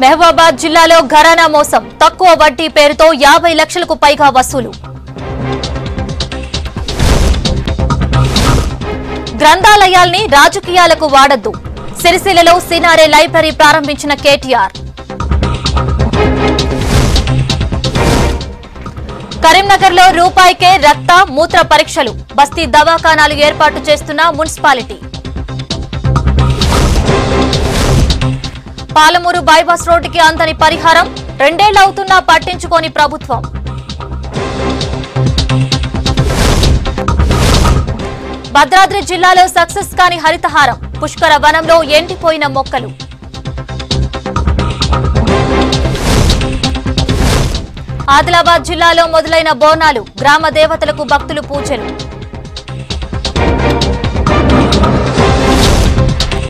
మహబూబాబాద్ జిల్లాలో ఘరానా మోసం. తక్కువ వడ్డీ పేరుతో యాభై లక్షలకు పైగా వసూలు. గ్రంథాలయాల్ని రాజకీయాలకు వాడద్దు. సిరిసిల్లలో సినారే లైబ్రరీ ప్రారంభించిన కేటీఆర్. కరీంనగర్లో రూపాయికే రక్త మూత్ర పరీక్షలు. బస్తీ దవాఖానాలు ఏర్పాటు చేస్తున్న మున్సిపాలిటీ. పాలమూరు బైపాస్ రోడ్డుకి అందని పరిహారం రెండేళ్ళవుతున్నా పట్టించుకోని ప్రభుత్వం. భద్రాద్రి జిల్లాలో సక్సెస్ కాని హరితహారం పుష్కర వనంలో ఎండిపోయిన మొక్కలు. ఆదిలాబాద్ జిల్లాలో మొదలైన బోనాలు గ్రామ దేవతలకు భక్తులు పూజలు.